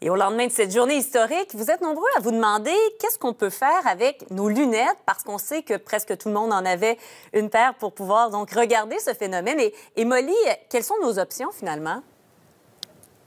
Et au lendemain de cette journée historique, vous êtes nombreux à vous demander qu'est-ce qu'on peut faire avec nos lunettes, parce qu'on sait que presque tout le monde en avait une paire pour pouvoir donc regarder ce phénomène. Et, et Molly, quelles sont nos options finalement?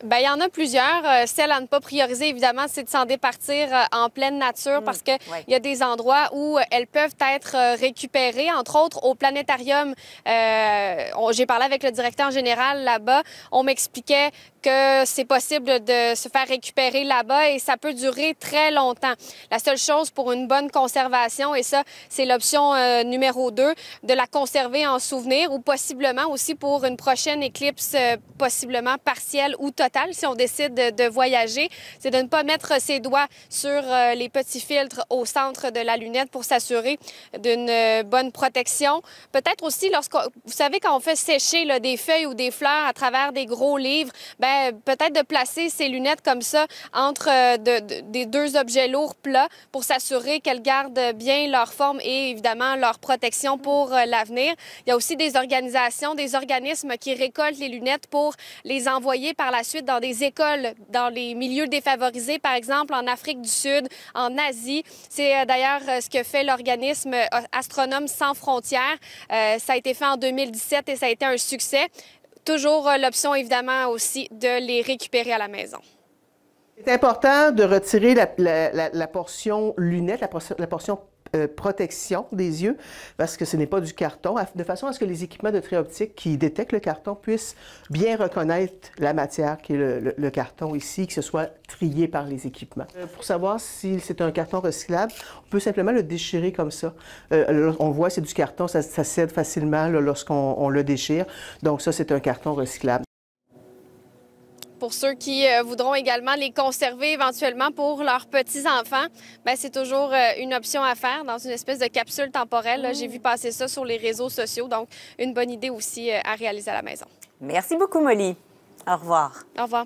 Bien, il y en a plusieurs. Euh, celle à ne pas prioriser, évidemment, c'est de s'en départir euh, en pleine nature mm, parce qu'il il y a des endroits où euh, elles peuvent être récupérées. Entre autres, au planétarium, j'ai parlé avec le directeur général là-bas. On m'expliquait que c'est possible de se faire récupérer là-bas et ça peut durer très longtemps. La seule chose pour une bonne conservation, et ça, c'est l'option euh, numéro 2, de la conserver en souvenir ou possiblement aussi pour une prochaine éclipse, euh, possiblement partielle ou totale, si on décide de, voyager, c'est de ne pas mettre ses doigts sur euh, les petits filtres au centre de la lunette pour s'assurer d'une bonne protection. Peut-être aussi, lorsque vous savez, quand on fait sécher des feuilles ou des fleurs à travers des gros livres, ben peut-être de placer ces lunettes comme ça entre euh, des deux objets lourds plats pour s'assurer qu'elles gardent bien leur forme et évidemment leur protection pour euh, l'avenir. Il y a aussi des organisations, des organismes qui récoltent les lunettes pour les envoyer par la suite dans des écoles, dans les milieux défavorisés, par exemple en Afrique du Sud, en Asie. C'est euh, d'ailleurs ce que fait l'organisme Astronomes sans frontières. ça a été fait en 2017 et ça a été un succès. Toujours euh, l'option, évidemment, aussi de les récupérer à la maison. C'est important de retirer la, portion lunette, la, portion euh, protection des yeux, parce que ce n'est pas du carton, de façon à ce que les équipements de trait optique qui détectent le carton puissent bien reconnaître la matière qui est le, carton ici, que ce soit trié par les équipements. Euh, pour savoir si c'est un carton recyclable, on peut simplement le déchirer comme ça. Euh, on voit c'est du carton, ça, cède facilement lorsqu'on le déchire. Donc ça, c'est un carton recyclable pour ceux qui euh, voudront également les conserver éventuellement pour leurs petits-enfants, ben, c'est toujours euh, une option à faire dans une espèce de capsule temporelle. J'ai vu passer ça sur les réseaux sociaux, donc une bonne idée aussi euh, à réaliser à la maison. Merci beaucoup, Molly. Au revoir. Au revoir.